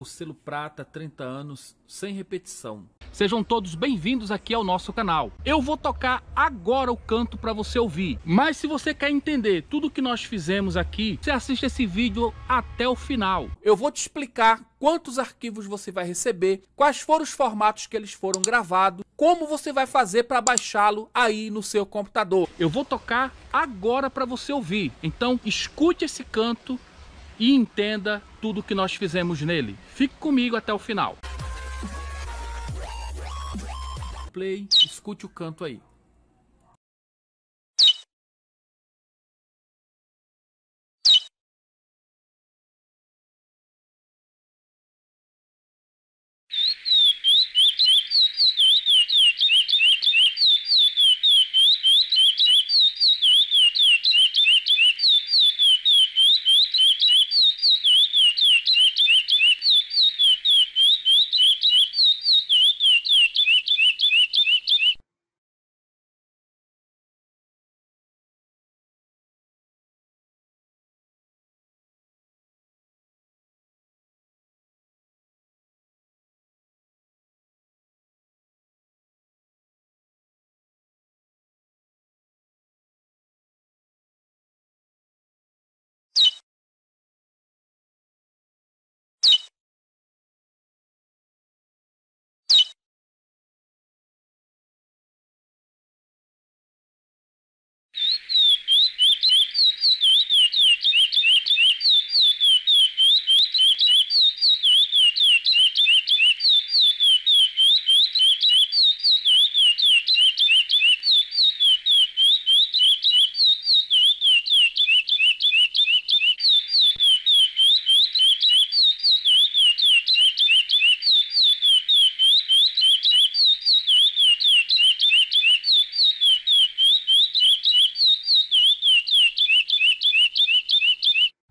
O selo prata 30 anos sem repetição. Sejam todos bem-vindos aqui ao nosso canal. Eu vou tocar agora o canto para você ouvir. Mas se você quer entender tudo que nós fizemos aqui, você assiste esse vídeo até o final. Eu vou te explicar quantos arquivos você vai receber, quais foram os formatos que eles foram gravados, como você vai fazer para baixá-lo aí no seu computador. Eu vou tocar agora para você ouvir. Então escute esse canto e entenda tudo que nós fizemos nele. Fique comigo até o final. Play, escute o canto aí.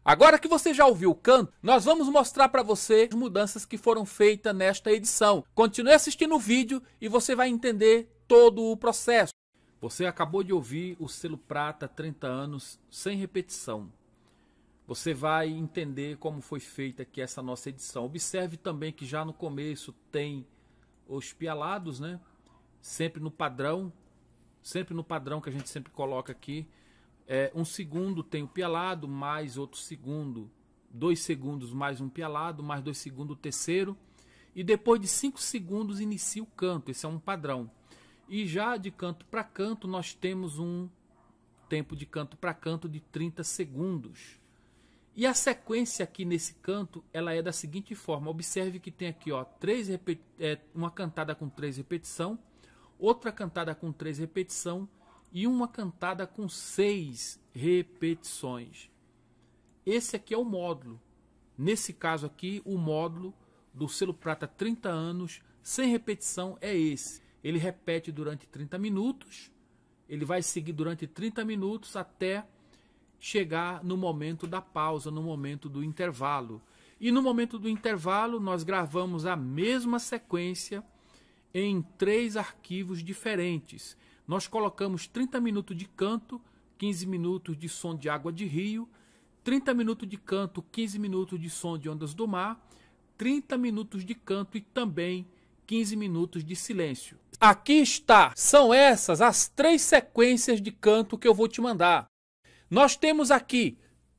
Agora que você já ouviu o canto, nós vamos mostrar para você as mudanças que foram feitas nesta edição. Continue assistindo o vídeo e você vai entender todo o processo. Você acabou de ouvir o selo prata 30 anos sem repetição. Você vai entender como foi feita aqui essa nossa edição. Observe também que já no começo tem os pialados, né? Sempre no padrão, sempre no padrão que a gente sempre coloca aqui. É, um segundo tem o pialado, mais outro segundo, dois segundos mais um pialado, mais dois segundos o terceiro. E depois de cinco segundos inicia o canto, esse é um padrão. E já de canto para canto nós temos um tempo de canto para canto de 30 segundos. E a sequência aqui nesse canto, ela é da seguinte forma. Observe que tem aqui ó, três é, uma cantada com três repetição, outra cantada com três repetição e uma cantada com seis repetições. Esse aqui é o módulo. Nesse caso aqui, o módulo do selo prata 30 anos, sem repetição, é esse. Ele repete durante 30 minutos, ele vai seguir durante 30 minutos até chegar no momento da pausa, no momento do intervalo. E no momento do intervalo, nós gravamos a mesma sequência em três arquivos diferentes nós colocamos 30 minutos de canto, 15 minutos de som de água de rio, 30 minutos de canto, 15 minutos de som de ondas do mar, 30 minutos de canto e também 15 minutos de silêncio. Aqui está, são essas as três sequências de canto que eu vou te mandar. Nós temos aqui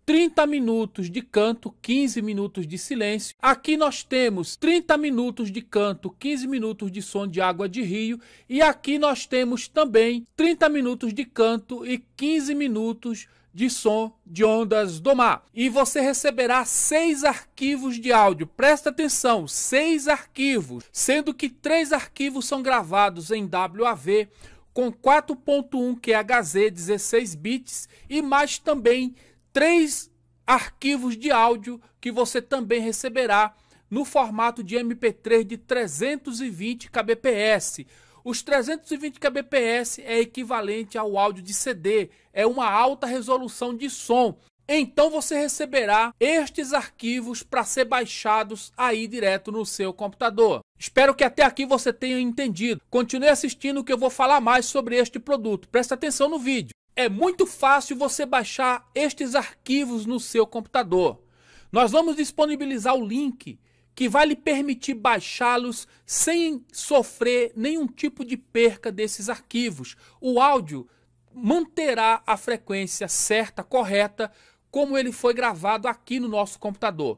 30 minutos de canto, 15 minutos de silêncio. Aqui nós temos 30 minutos de canto, 15 minutos de som de água de rio. E aqui nós temos também 30 minutos de canto e 15 minutos de som de ondas do mar. E você receberá seis arquivos de áudio. Presta atenção, seis arquivos, sendo que três arquivos são gravados em WAV com 4.1 QHZ 16 bits e mais também três arquivos de áudio que você também receberá no formato de MP3 de 320 kbps. Os 320 kbps é equivalente ao áudio de CD, é uma alta resolução de som. Então você receberá estes arquivos para ser baixados aí direto no seu computador. Espero que até aqui você tenha entendido. Continue assistindo que eu vou falar mais sobre este produto. Presta atenção no vídeo é muito fácil você baixar estes arquivos no seu computador. Nós vamos disponibilizar o link que vai lhe permitir baixá-los sem sofrer nenhum tipo de perca desses arquivos. O áudio manterá a frequência certa, correta, como ele foi gravado aqui no nosso computador.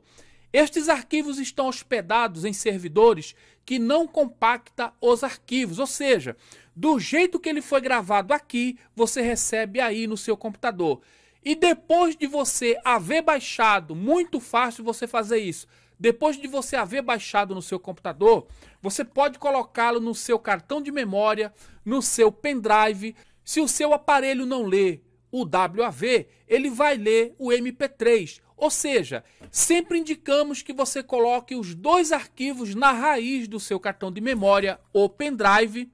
Estes arquivos estão hospedados em servidores que não compacta os arquivos, ou seja, do jeito que ele foi gravado aqui, você recebe aí no seu computador. E depois de você haver baixado, muito fácil você fazer isso. Depois de você haver baixado no seu computador, você pode colocá-lo no seu cartão de memória, no seu pendrive. Se o seu aparelho não lê o WAV, ele vai ler o MP3. Ou seja, sempre indicamos que você coloque os dois arquivos na raiz do seu cartão de memória ou pendrive.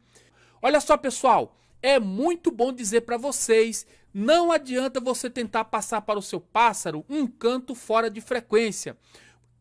Olha só, pessoal, é muito bom dizer para vocês, não adianta você tentar passar para o seu pássaro um canto fora de frequência.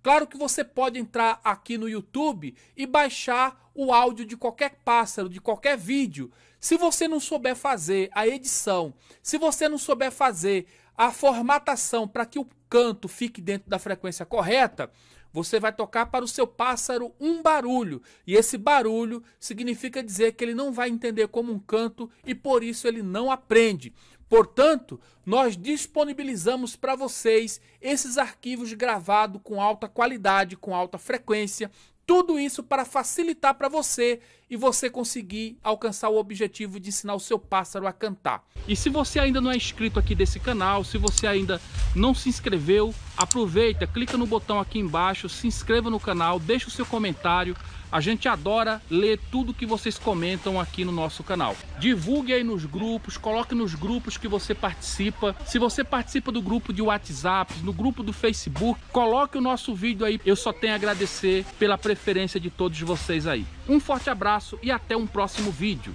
Claro que você pode entrar aqui no YouTube e baixar o áudio de qualquer pássaro, de qualquer vídeo. Se você não souber fazer a edição, se você não souber fazer a formatação para que o canto fique dentro da frequência correta, você vai tocar para o seu pássaro um barulho. E esse barulho significa dizer que ele não vai entender como um canto e por isso ele não aprende. Portanto, nós disponibilizamos para vocês esses arquivos gravados com alta qualidade, com alta frequência, tudo isso para facilitar para você e você conseguir alcançar o objetivo de ensinar o seu pássaro a cantar. E se você ainda não é inscrito aqui desse canal, se você ainda não se inscreveu, aproveita, clica no botão aqui embaixo, se inscreva no canal, deixa o seu comentário, a gente adora ler tudo que vocês comentam aqui no nosso canal. Divulgue aí nos grupos, coloque nos grupos que você participa. Se você participa do grupo de WhatsApp, no grupo do Facebook, coloque o nosso vídeo aí. Eu só tenho a agradecer pela preferência de todos vocês aí. Um forte abraço e até um próximo vídeo.